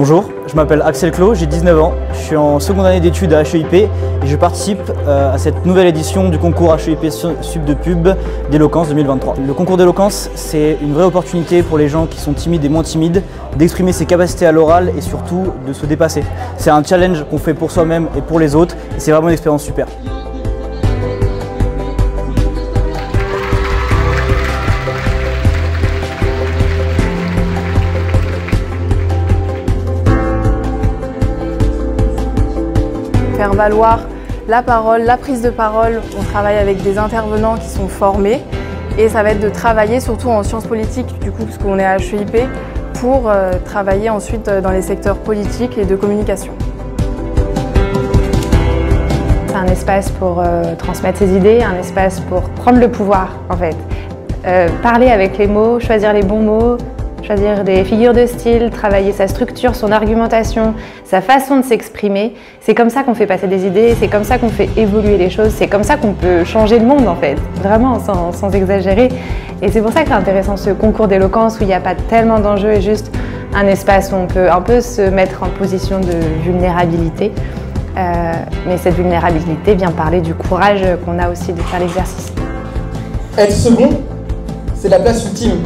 Bonjour, je m'appelle Axel Clos, j'ai 19 ans, je suis en seconde année d'études à HEIP et je participe euh, à cette nouvelle édition du concours HEIP Sub de Pub d'éloquence 2023. Le concours d'éloquence, c'est une vraie opportunité pour les gens qui sont timides et moins timides d'exprimer ses capacités à l'oral et surtout de se dépasser. C'est un challenge qu'on fait pour soi-même et pour les autres et c'est vraiment une expérience super. Faire valoir la parole, la prise de parole. On travaille avec des intervenants qui sont formés et ça va être de travailler surtout en sciences politiques du coup puisqu'on est à HEIP pour euh, travailler ensuite euh, dans les secteurs politiques et de communication. C'est un espace pour euh, transmettre ses idées, un espace pour prendre le pouvoir en fait. parler avec les mots, choisir les bons mots, choisir des figures de style, travailler sa structure, son argumentation, sa façon de s'exprimer. C'est comme ça qu'on fait passer des idées, c'est comme ça qu'on fait évoluer les choses, c'est comme ça qu'on peut changer le monde en fait, vraiment sans, exagérer. Et c'est pour ça que c'est intéressant ce concours d'éloquence où il n'y a pas tellement d'enjeux et juste un espace où on peut un peu se mettre en position de vulnérabilité. Euh, mais cette vulnérabilité vient parler du courage qu'on a aussi de faire l'exercice. Être second, c'est la place ultime.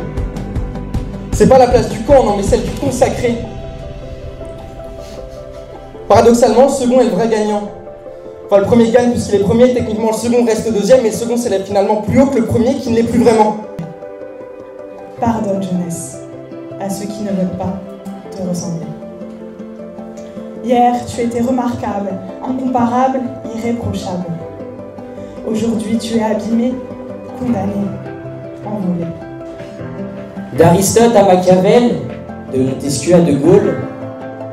C'est pas la place du camp, non, mais celle du consacré. Paradoxalement, le second est le vrai gagnant. Enfin, le premier gagne puisqu'il est premier, techniquement le second reste deuxième, mais le second s'élève finalement plus haut que le premier qui ne l'est plus vraiment. Pardonne, jeunesse, à ceux qui ne veulent pas te ressembler. Hier, tu étais remarquable, incomparable, irréprochable. Aujourd'hui, tu es abîmé, condamné, envolé. D'Aristote à Machiavel, de Montesquieu à De Gaulle,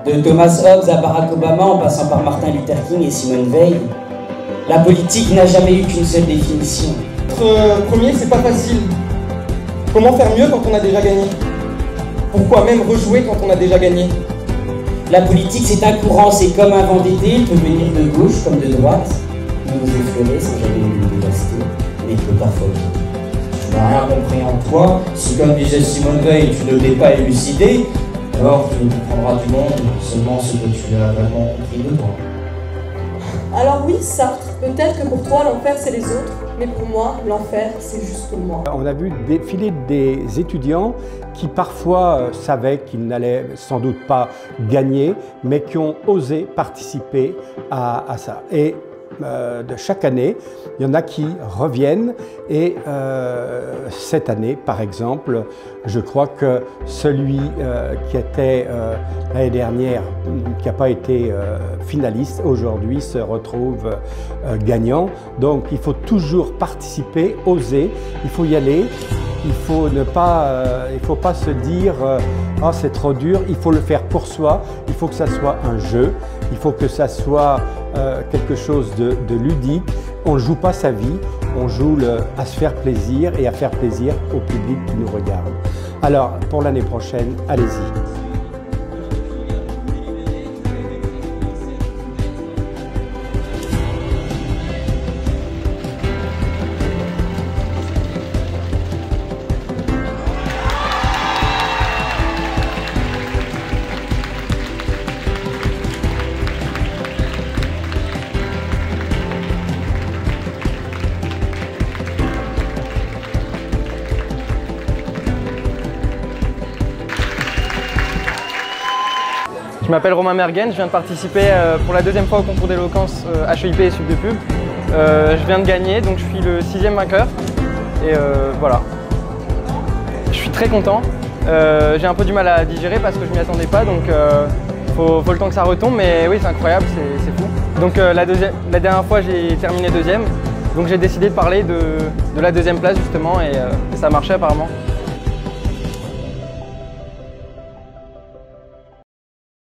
de Thomas Hobbes à Barack Obama en passant par Martin Luther King et Simone Veil, la politique n'a jamais eu qu'une seule définition. Être euh, premier, c'est pas facile. Comment faire mieux quand on a déjà gagné? Pourquoi même rejouer quand on a déjà gagné? La politique, c'est un courant, c'est comme un vent d'été, il peut venir de gauche comme de droite, nous effleurer sans jamais nous dévaster, mais il peut parfois tu n'as rien compris en toi. Si, comme disait Simone Veil, tu ne t'es pas élucidé, alors tu comprendras du monde seulement ce que tu as vraiment compris de toi. Alors oui, Sartre, peut-être que pour toi l'enfer c'est les autres, mais pour moi l'enfer c'est juste moi. On a vu défiler des étudiants qui parfois euh, savaient qu'ils n'allaient sans doute pas gagner, mais qui ont osé participer à, à ça. Et euh, de chaque année. Il y en a qui reviennent et euh, cette année, par exemple, je crois que celui euh, qui était l'année dernière, qui n'a pas été finaliste, aujourd'hui se retrouve gagnant. Donc il faut toujours participer, oser, il faut y aller. Il faut ne pas, faut pas se dire oh, c'est trop dur. Il faut le faire pour soi. Il faut que ça soit un jeu. Il faut que ça soit euh, quelque chose de, ludique. On ne joue pas sa vie, on joue à se faire plaisir et à faire plaisir au public qui nous regarde. Alors, pour l'année prochaine, allez-y. Je m'appelle Romain Mergen, je viens de participer euh, pour la deuxième fois au concours d'éloquence HEIP et Sub de Pub. Euh, je viens de gagner, donc je suis le sixième vainqueur. Et euh, voilà. Je suis très content. J'ai un peu du mal à digérer parce que je m'y attendais pas, donc il faut, le temps que ça retombe, mais oui, c'est incroyable, c'est fou. Donc la, dernière fois, j'ai terminé deuxième, donc j'ai décidé de parler de, la deuxième place justement, et ça a marché apparemment.